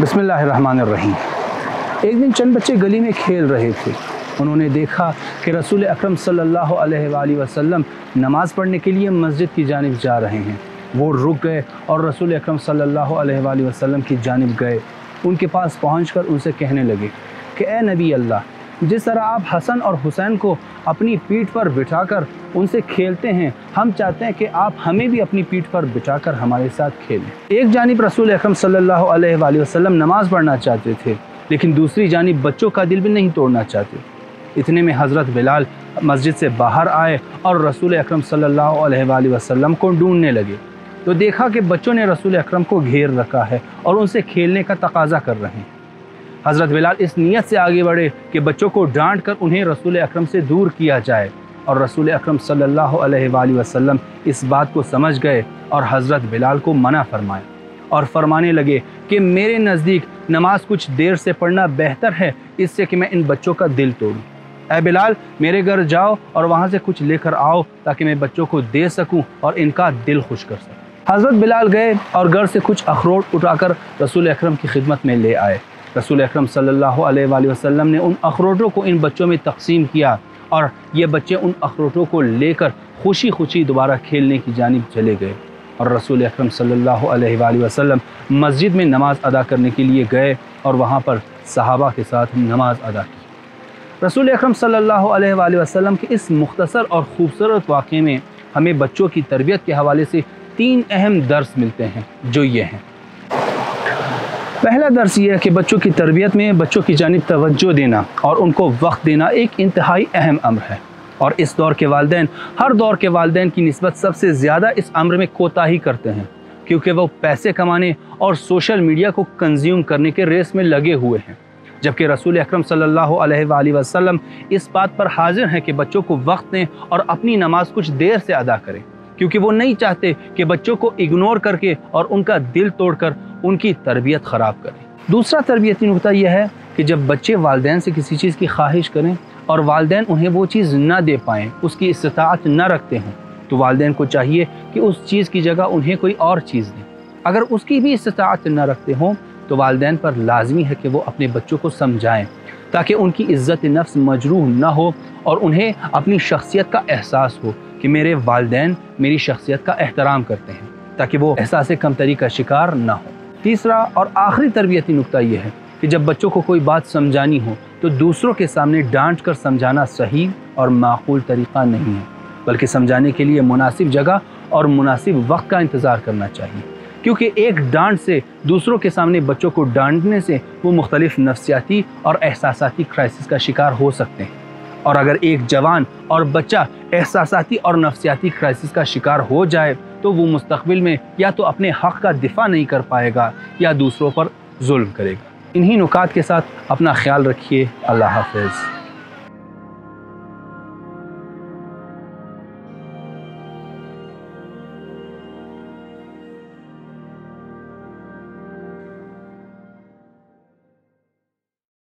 بسم اللہ الرحمن الرحیم۔ ایک دن چند بچے گلی میں کھیل رہے تھے۔ انہوں نے دیکھا کہ رسول اکرم صلی اللہ علیہ وآلہ وسلم نماز پڑھنے کے لیے مسجد کی جانب جا رہے ہیں۔ وہ رک گئے اور رسول اکرم صلی اللہ علیہ وآلہ وسلم کی جانب گئے۔ ان کے پاس پہنچ کر ان سے کہنے لگے کہ اے نبی اللہ جس طرح آپ حسن اور حسین کو اپنی پیٹھ پر بٹھا کر ان سے کھیلتے ہیں، ہم چاہتے ہیں کہ آپ ہمیں بھی اپنی پیٹھ پر بٹھا کر ہمارے ساتھ کھیلیں۔ ایک جانب رسول اکرم صلی اللہ علیہ وآلہ وسلم نماز پڑھنا چاہتے تھے، لیکن دوسری جانب بچوں کا دل بھی نہیں توڑنا چاہتے۔ اتنے میں حضرت بلال مسجد سے باہر آئے اور رسول اکرم صلی اللہ علیہ وآلہ وسلم کو ڈھونڈنے لگے۔ تو دیکھا کہ بچوں نے رسول اکرم کو گھیر رکھا ہے اور ان سے کھیلنے کا تقاضا کر رہے ہیں۔ حضرت بلال اس نیت سے آگے بڑھے کہ بچوں کو ڈانٹ کر انہیں رسول اکرم سے دور کیا جائے اور رسول اکرم صلی اللہ علیہ وآلہ وسلم اس بات کو سمجھ گئے اور حضرت بلال کو منع فرمائے اور فرمانے لگے کہ میرے نزدیک نماز کچھ دیر سے پڑھنا بہتر ہے، اس سے کہ میں ان بچوں کا دل توڑوں۔ اے بلال، میرے گھر جاؤ اور وہاں سے کچھ لے کر آؤ تاکہ میں بچوں کو دے سکوں اور ان کا دل خوش کر سکوں۔ حضرت بلال گئے اور گھر سے کچھ اخروٹ اٹھا کر رسول اکرم کی خدمت میں لے آئے۔ رسول اکرم صلی اللہ علیہ وآلہ وسلم نے ان اخروٹوں کو ان بچوں میں تقسیم کیا اور یہ بچے ان اخروٹوں کو لے کر خوشی خوشی دوبارہ کھیلنے کی جانب چلے گئے اور رسول اکرم صلی اللہ علیہ وآلہ وسلم مسجد میں نماز ادا کرنے کے لیے گئے اور وہاں پر صحابہ کے ساتھ نماز ادا کی۔ رسول اکرم صلی اللہ علیہ وآلہ وسلم کے اس مختصر اور خوبصورت واقعے میں ہمیں بچوں کی تربیت کے حوالے سے تین اہم درس ملتے ہیں جو یہ ہیں۔ پہلا درس یہ ہے کہ بچوں کی تربیت میں بچوں کی جانب توجہ دینا اور ان کو وقت دینا ایک انتہائی اہم امر ہے۔ اور اس دور کے والدین، ہر دور کے والدین کی نسبت سب سے زیادہ اس امر میں کوتاہی کرتے ہیں، کیونکہ وہ پیسے کمانے اور سوشل میڈیا کو کنزیوم کرنے کے ریس میں لگے ہوئے ہیں۔ جبکہ رسول اکرم صلی اللہ علیہ وآلہ وسلم اس بات پر حاضر ہیں کہ بچوں کو وقت دیں اور اپنی نماز کچھ دیر سے ادا کریں۔ کیونکہ وہ نہیں چاہتے کہ بچوں کو اگنور کر کے اور ان کا دل توڑ کر ان کی تربیت خراب کریں دوسرا تربیتی نقطہ یہ ہے کہ جب بچے والدین سے کسی چیز کی خواہش کریں اور والدین انہیں وہ چیز نہ دے پائیں، اس کی استطاعت نہ رکھتے ہوں، تو والدین کو چاہیے کہ اس چیز کی جگہ انہیں کوئی اور چیز دیں۔ اگر اس کی بھی استطاعت نہ رکھتے ہوں، تو والدین پر لازمی ہے کہ وہ اپنے بچوں کو سمجھائیں تاکہ ان کی عزت نفس مجروح نہ ہو اور انہیں اپنی شخصیت کا احساس ہو۔ کہ میرے والدین میری شخصیت کا احترام کرتے ہیں تاکہ وہ احساس کمتری کا شکار نہ ہو تیسرا اور آخری تربیتی نقطہ یہ ہے کہ جب بچوں کو کوئی بات سمجھانی ہو تو دوسروں کے سامنے ڈانٹ کر سمجھانا صحیح اور معقول طریقہ نہیں ہے، بلکہ سمجھانے کے لیے مناسب جگہ اور مناسب وقت کا انتظار کرنا چاہیے۔ کیونکہ ایک ڈانٹ سے دوسروں کے سامنے بچوں کو ڈانٹنے سے وہ مختلف نفسیاتی اور احساساتی کرائسس کا شکار ہو سکتے ہیں۔ اور اگر ایک جوان اور بچہ احساساتی اور نفسیاتی کرائسس کا شکار ہو جائے، تو وہ مستقبل میں یا تو اپنے حق کا دفاع نہیں کر پائے گا یا دوسروں پر ظلم کرے گا۔ انہی نکات کے ساتھ اپنا خیال رکھیے۔ اللہ حافظ۔